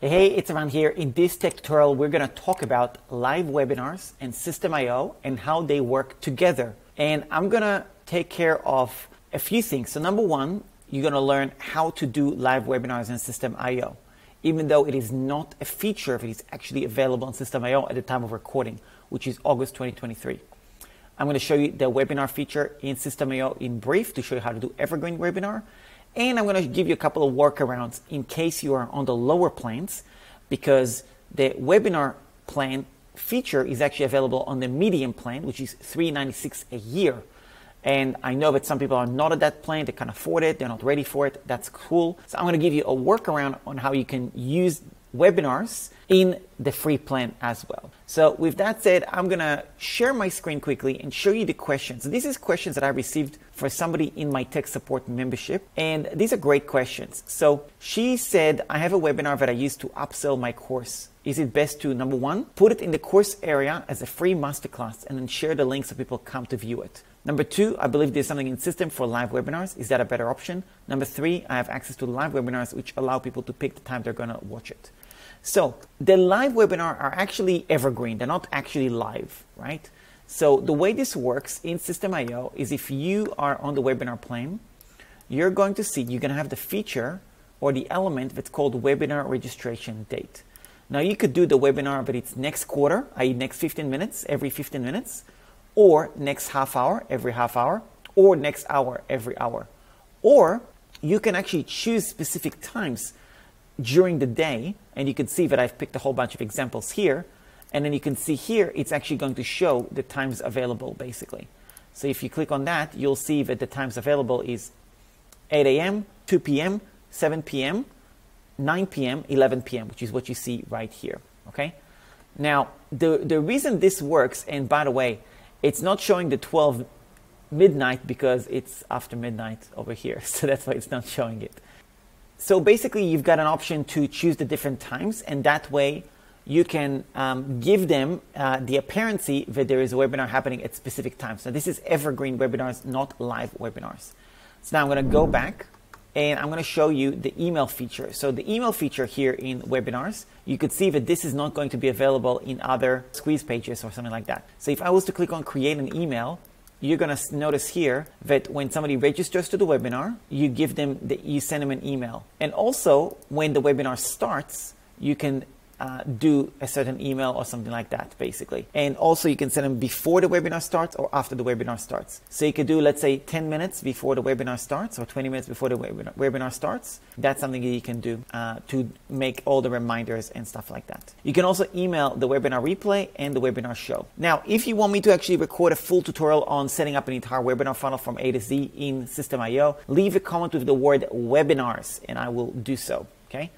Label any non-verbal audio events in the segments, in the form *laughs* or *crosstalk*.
Hey, it's Eran here. In this tech tutorial, we're going to talk about live webinars and Systeme.io and how they work together. And I'm going to take care of a few things. So number one, you're going to learn how to do live webinars in Systeme.io, even though it is not a feature, if it is actually available on Systeme.io at the time of recording, which is August 2023. I'm going to show you the webinar feature in Systeme.io in brief to show you how to do evergreen webinar. And I'm going to give you a couple of workarounds in case you are on the lower plans because the webinar plan feature is actually available on the medium plan, which is 396 a year. And I know that some people are not at that plan, they can't afford it, they're not ready for it. That's cool. So I'm going to give you a workaround on how you can use webinars in the free plan as well. So with that said, I'm going to share my screen quickly and show you the questions. This is questions that I received for somebody in my tech support membership. And these are great questions. So she said, I have a webinar that I use to upsell my course. Is it best to, number one, put it in the course area as a free masterclass and then share the link so people come to view it? Number two, I believe there's something in Systeme for live webinars. Is that a better option? Number three, I have access to live webinars which allow people to pick the time they're going to watch it. So the live webinar are actually evergreen. They're not actually live, right? So the way this works in Systeme.io is if you are on the webinar plan, you're going to see, you're going to have the feature or the element that's called webinar registration date. Now you could do the webinar, but it's next quarter, i.e. next 15 minutes, every 15 minutes, or next half hour, every half hour, or next hour, every hour. Or you can actually choose specific times during the day, and you can see that I've picked a whole bunch of examples here, and then you can see here, it's actually going to show the times available, basically. So if you click on that, you'll see that the times available is 8 a.m., 2 p.m., 7 p.m., 9 p.m., 11 p.m., which is what you see right here, okay? Now, the, the reason this works, and by the way, it's not showing the 12 midnight because it's after midnight over here, *laughs* so that's why it's not showing it. So basically, you've got an option to choose the different times, and that way you can um, give them uh, the apparency that there is a webinar happening at specific times. So this is evergreen webinars, not live webinars. So now I'm going to go back and I'm going to show you the email feature. So the email feature here in webinars, you could see that this is not going to be available in other squeeze pages or something like that. So if I was to click on create an email, you're going to notice here that when somebody registers to the webinar, you give them the, you send them an email. And also when the webinar starts, you can uh, do a certain email or something like that, basically. And also you can send them before the webinar starts or after the webinar starts. So you could do, let's say, 10 minutes before the webinar starts or 20 minutes before the webinar, webinar starts. That's something that you can do uh, to make all the reminders and stuff like that. You can also email the webinar replay and the webinar show. Now, if you want me to actually record a full tutorial on setting up an entire webinar funnel from A to Z in Systeme.io, leave a comment with the word webinars and I will do so. Okay.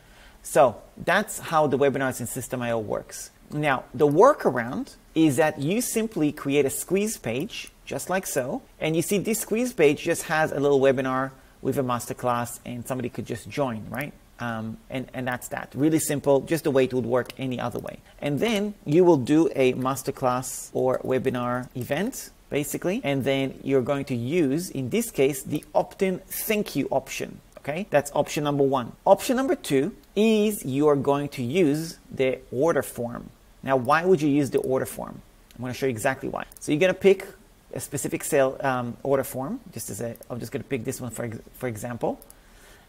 So that's how the webinars in Systeme.io works. Now, the workaround is that you simply create a squeeze page, just like so, and you see this squeeze page just has a little webinar with a masterclass and somebody could just join, right? Um, and, and that's that. Really simple, just the way it would work any other way. And then you will do a masterclass or webinar event, basically, and then you're going to use, in this case, the opt-in thank you option. Okay, that's option number one. Option number two is you are going to use the order form. Now, why would you use the order form? I'm going to show you exactly why. So you're going to pick a specific sale um, order form. Just as a, I'm just going to pick this one for for example.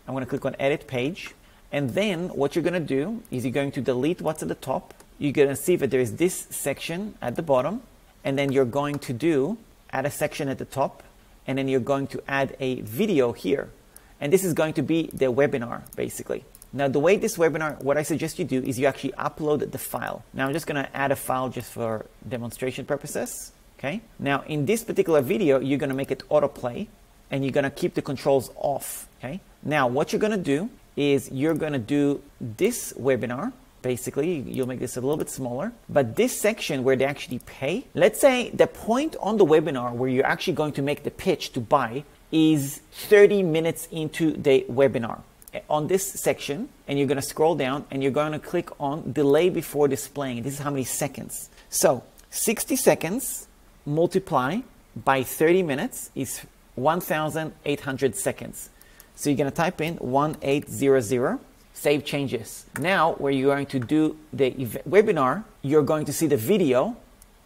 I'm going to click on Edit Page, and then what you're going to do is you're going to delete what's at the top. You're going to see that there is this section at the bottom, and then you're going to do add a section at the top, and then you're going to add a video here. And this is going to be the webinar, basically. Now, the way this webinar, what I suggest you do is you actually upload the file. Now, I'm just going to add a file just for demonstration purposes. Okay. Now, in this particular video, you're going to make it autoplay and you're going to keep the controls off. Okay. Now, what you're going to do is you're going to do this webinar. Basically, you'll make this a little bit smaller. But this section where they actually pay, let's say the point on the webinar where you're actually going to make the pitch to buy is 30 minutes into the webinar. On this section, and you're going to scroll down and you're going to click on delay before displaying. This is how many seconds. So 60 seconds multiply by 30 minutes is 1,800 seconds. So you're going to type in 1800 save changes. Now, where you're going to do the webinar, you're going to see the video,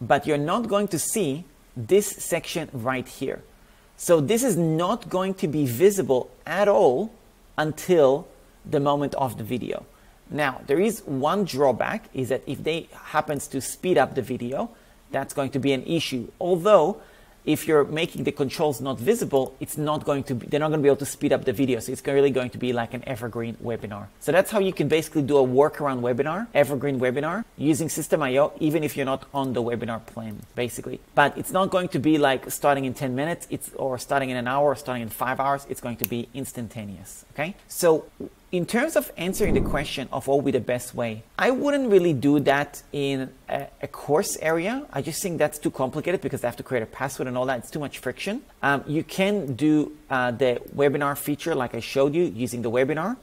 but you're not going to see this section right here. So this is not going to be visible at all until the moment of the video. Now, there is one drawback is that if they happens to speed up the video, that's going to be an issue. Although if you're making the controls not visible, it's not going to be, they're not going to be able to speed up the video. So it's really going to be like an evergreen webinar. So that's how you can basically do a workaround webinar, evergreen webinar using Systeme.io, even if you're not on the webinar plan, basically. But it's not going to be like starting in 10 minutes, it's or starting in an hour, or starting in five hours. It's going to be instantaneous. Okay. So in terms of answering the question of what would be the best way, I wouldn't really do that in a, a, course area. I just think that's too complicated because I have to create a password and all that. It's too much friction. Um, you can do uh, the webinar feature like I showed you using the webinar.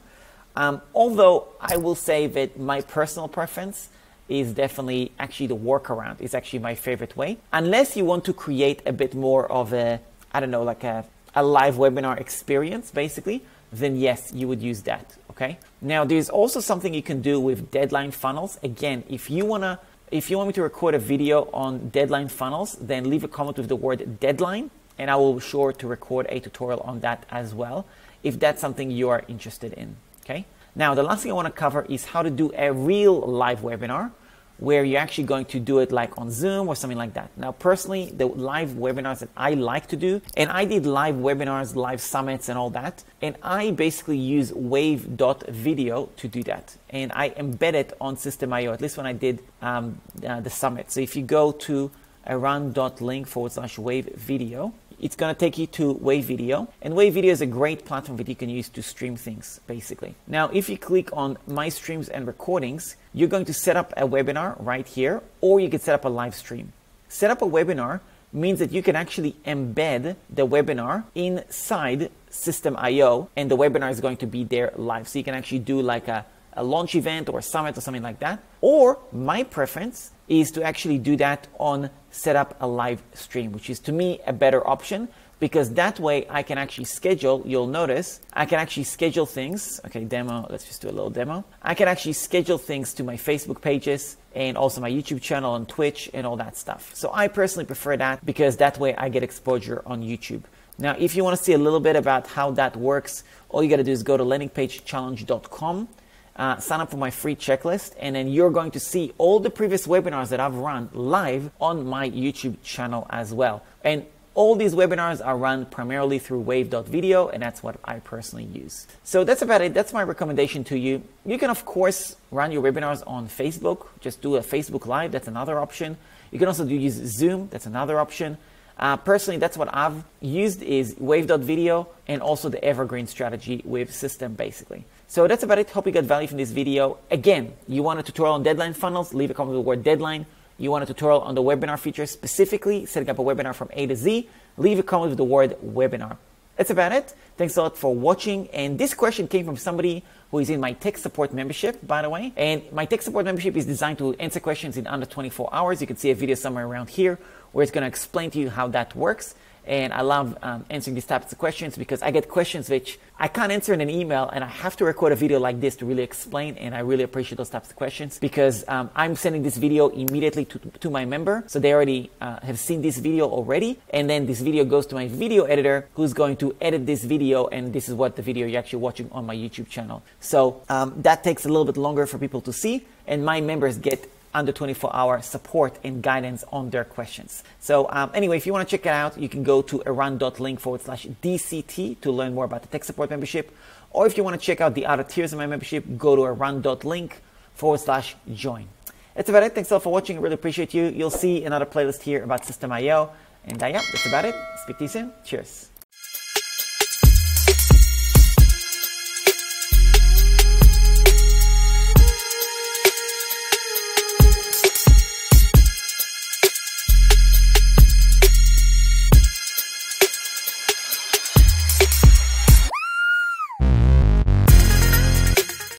Um, although I will say that my personal preference is definitely actually the workaround is actually my favorite way. Unless you want to create a bit more of a, I don't know, like a, a live webinar experience basically then yes, you would use that. Okay. Now there's also something you can do with deadline funnels. Again, if you wanna, if you want me to record a video on deadline funnels, then leave a comment with the word deadline, and I will be sure to record a tutorial on that as well, if that's something you are interested in. Okay. Now the last thing I want to cover is how to do a real live webinar where you're actually going to do it like on Zoom or something like that. Now, personally, the live webinars that I like to do, and I did live webinars, live summits, and all that, and I basically use wave.video to do that. And I embed it on Systeme.io, at least when I did um, uh, the summit. So if you go to eran.link forward slash wave video, it's going to take you to Wave Video. And Wave Video is a great platform that you can use to stream things, basically. Now, if you click on My Streams and Recordings, you're going to set up a webinar right here, or you can set up a live stream. Set up a webinar means that you can actually embed the webinar inside Systeme.io, and the webinar is going to be there live. So you can actually do like a, a launch event or a summit or something like that. Or my preference is to actually do that on set up a live stream, which is to me a better option because that way I can actually schedule, you'll notice, I can actually schedule things. Okay, demo, let's just do a little demo. I can actually schedule things to my Facebook pages and also my YouTube channel and Twitch and all that stuff. So I personally prefer that because that way I get exposure on YouTube. Now, if you want to see a little bit about how that works, all you got to do is go to landingpagechallenge.com uh, sign up for my free checklist, and then you're going to see all the previous webinars that I've run live on my YouTube channel as well. And all these webinars are run primarily through wave.video, and that's what I personally use. So that's about it. That's my recommendation to you. You can, of course, run your webinars on Facebook. Just do a Facebook Live. That's another option. You can also do use Zoom. That's another option. Uh, personally, that's what I've used is wave.video and also the evergreen strategy with Systeme basically. So that's about it. Hope you got value from this video. Again, you want a tutorial on deadline funnels, leave a comment with the word deadline. You want a tutorial on the webinar feature, specifically setting up a webinar from A to Z, leave a comment with the word webinar. That's about it. Thanks a lot for watching. And this question came from somebody who is in my tech support membership, by the way. And my tech support membership is designed to answer questions in under 24 hours. You can see a video somewhere around here where it's going to explain to you how that works. And I love um, answering these types of questions because I get questions which I can't answer in an email and I have to record a video like this to really explain. And I really appreciate those types of questions because um, I'm sending this video immediately to, to my member. So they already uh, have seen this video already. And then this video goes to my video editor who's going to edit this video. And this is what the video you're actually watching on my YouTube channel. So um, that takes a little bit longer for people to see. And my members get under 24 hour support and guidance on their questions. So um, anyway, if you want to check it out, you can go to eran.link forward slash DCT to learn more about the tech support membership. Or if you want to check out the other tiers of my membership, go to eran.link forward slash join. That's about it. Thanks a lot for watching. I really appreciate you. You'll see another playlist here about Systeme.io. And uh, yeah, that's about it. Speak to you soon. Cheers.